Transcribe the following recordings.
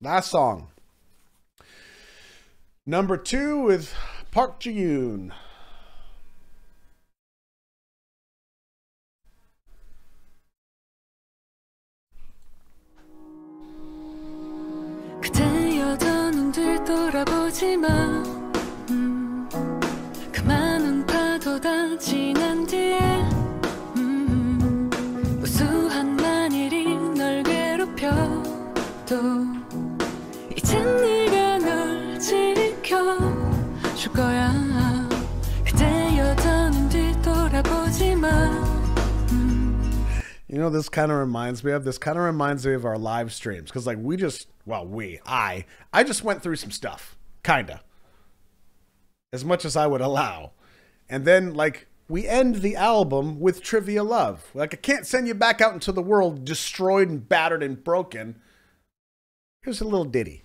Last song. Number two with Park Ji Yoon. 그대여 더는 뒤돌아보지 마 음, 그 많은 파도 다 지난 뒤에 지켜줄 거야 그대여 더는 뒤돌아보지 마 You know, this kind of reminds me of this kind of reminds me of our live streams because, like, we just well, we I I just went through some stuff, kinda, as much as I would allow, and then like we end the album with trivia love. Like, I can't send you back out into the world destroyed and battered and broken. Here's a little ditty,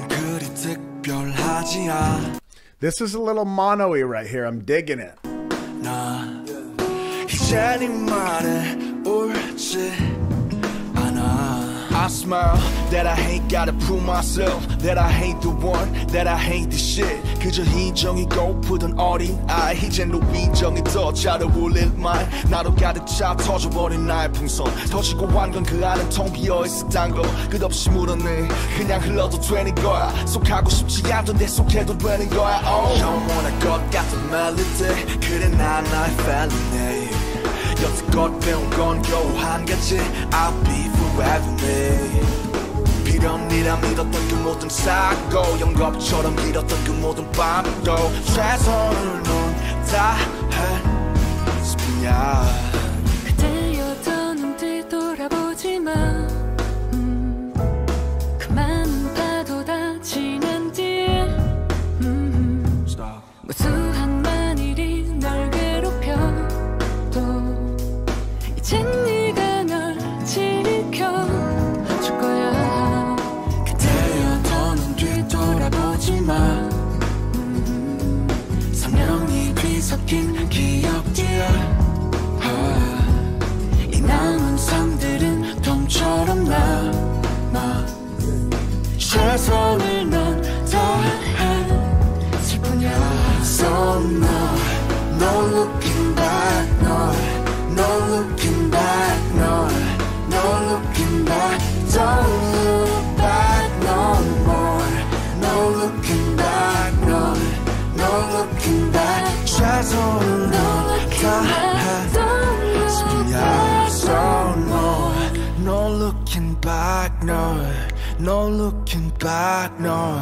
별하지 않아 This is a little mono-y right here. I'm digging it. 이제 네 말에 옳지 않아 I Smile that I hate gotta prove myself That I hate the one that I hate the shit. 그저 희정이 고프던 어린 아이 이젠 노비정이 더 잘 어울릴 말. 나로 가득 차 터져버린 나의 풍선. 터지고 완건 그 안은 텅 비어있었단 거. 끝없이 물었네. 그냥 흘러도 되는 거야. 속하고 싶지 않던데 속해도 되는 거야. Oh. 영원할 것 같은 멜로디 그래 난 나의 felony 여태껏 배운 건 겨우 한 가지. I'll be forever. me 필연이라 믿었던 그 모든 사고 영겁처럼 길었던 그 모든 밤도 최선을 넌다 했을 뿐이야 그대여 더는 뒤돌아보지 마 looking back, no No looking back, no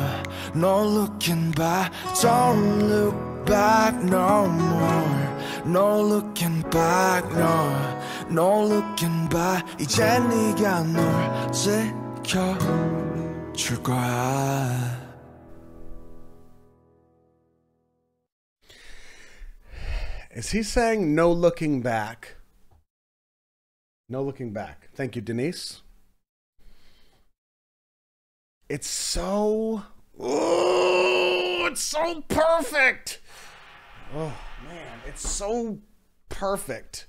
No looking back, don't look back no more No looking back, no No looking back 이제 네가 널 지켜줄 거야 Is he saying no looking back? No looking back. Thank you, Denise. It's so. Oh, it's so perfect. Oh, man. It's so perfect.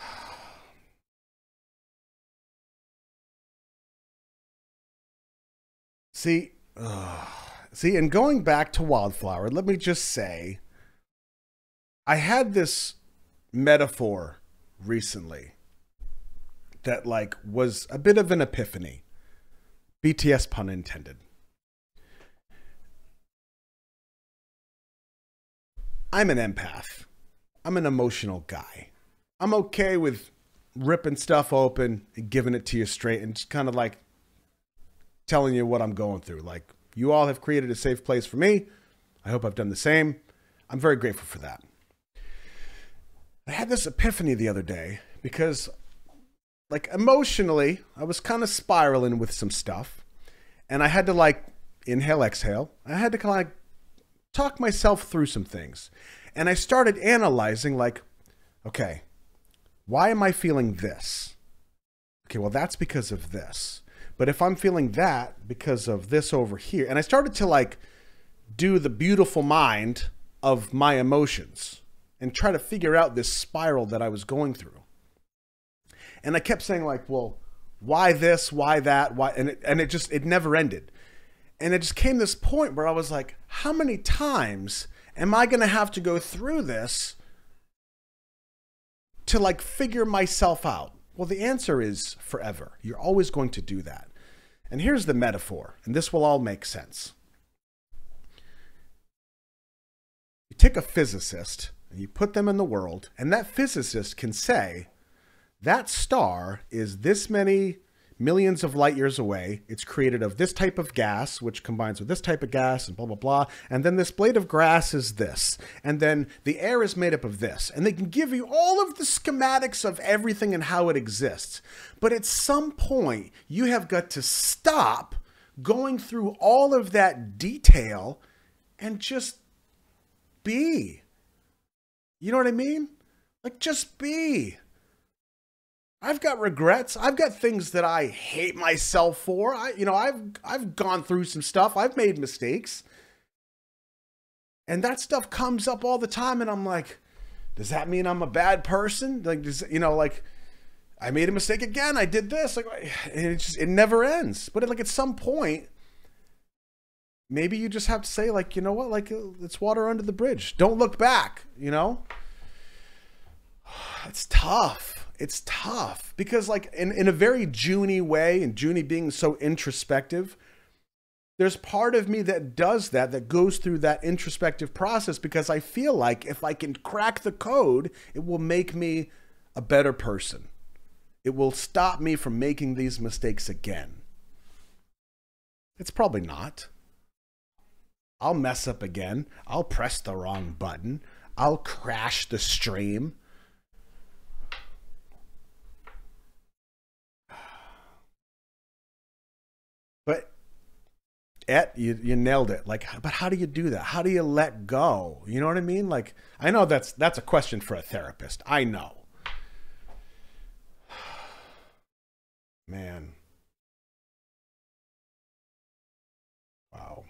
See, ugh. see, and going back to Wildflower, let me just say I had this metaphor recently that like was a bit of an epiphany. BTS pun intended. I'm an empath. I'm an emotional guy. I'm okay with ripping stuff open and giving it to you straight and just kind of like telling you what I'm going through. Like, you all have created a safe place for me. I hope I've done the same. I'm very grateful for that. I had this epiphany the other day because, like, emotionally, I was kind of spiraling with some stuff. And I had to like inhale, exhale. I had to kind of like talk myself through some things. And I started analyzing like, okay, why am I feeling this? Okay, well, that's because of this. But if I'm feeling that because of this over here, and I started to like do the beautiful mind of my emotions and try to figure out this spiral that I was going through. And I kept saying like, well, why this, why that, why and it, and it just it never ended. And it just came this point where I was like, how many times am I going to have to go through this to like figure myself out? Well, the answer is forever. You're always going to do that. And here's the metaphor, and this will all make sense. You take a physicist and you put them in the world, and that physicist can say, that star is this many millions of light years away. It's created of this type of gas, which combines with this type of gas, and blah, blah, blah. And then this blade of grass is this. And then the air is made up of this. And they can give you all of the schematics of everything and how it exists. But at some point, you have got to stop going through all of that detail and just be. You know what I mean? Like, just be. I've got regrets. I've got things that I hate myself for. I, you know, I've I've gone through some stuff. I've made mistakes, and that stuff comes up all the time. And I'm like, does that mean I'm a bad person? Like, does you know, like, I made a mistake again. I did this. Like, and it just it never ends. But like at some point, maybe you just have to say, like, you know what, like, it's water under the bridge. Don't look back. You know, it's tough it's tough because like in, in a very Junie way and Junie being so introspective, there's part of me that does that, that goes through that introspective process because I feel like if I can crack the code, it will make me a better person. It will stop me from making these mistakes again. It's probably not. I'll mess up again. I'll press the wrong button. I'll crash the stream. But Et, you, you nailed it. Like, but how do you do that? How do you let go? You know what I mean? Like, I know that's that's a question for a therapist. I know. Man. Wow.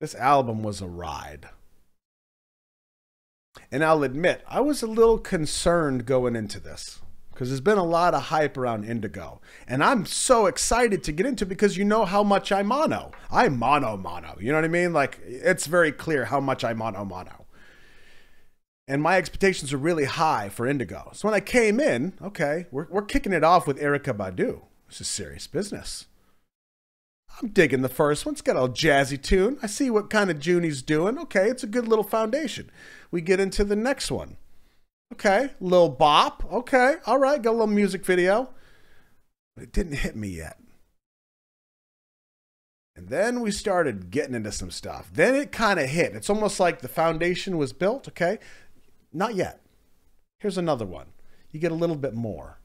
This album was a ride. And I'll admit, I was a little concerned going into this because there's been a lot of hype around Indigo. And I'm so excited to get into because you know how much I mono. I mono mono. You know what I mean? Like it's very clear how much I mono mono. And my expectations are really high for Indigo. So when I came in, okay, we're, we're kicking it off with Erykah Badu. This is serious business. I'm digging the first one. It's got a jazzy tune. I see what kind of Junie's doing. Okay, it's a good little foundation. We get into the next one. Okay, little bop. Okay, all right, got a little music video. But it didn't hit me yet. And then we started getting into some stuff. Then it kind of hit. It's almost like the foundation was built. Okay, not yet. Here's another one. You get a little bit more.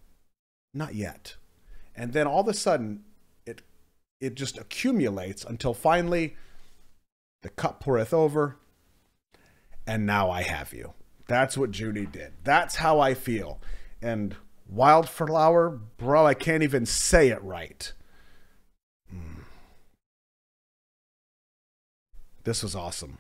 Not yet. And then all of a sudden, it it just accumulates until finally the cup poureth over, and now I have you. That's what Junie did. That's how I feel. And Wildflower, bro, I can't even say it right. Mm. This was awesome.